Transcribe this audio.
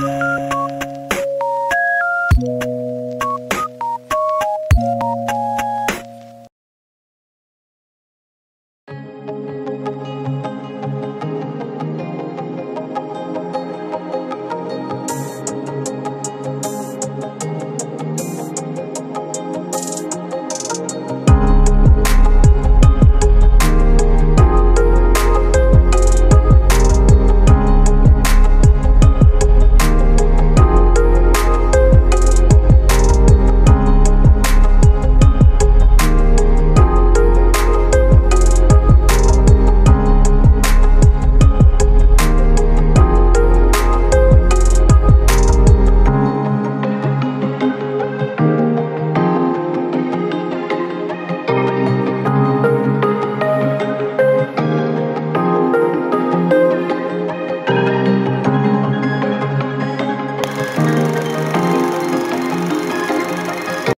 Música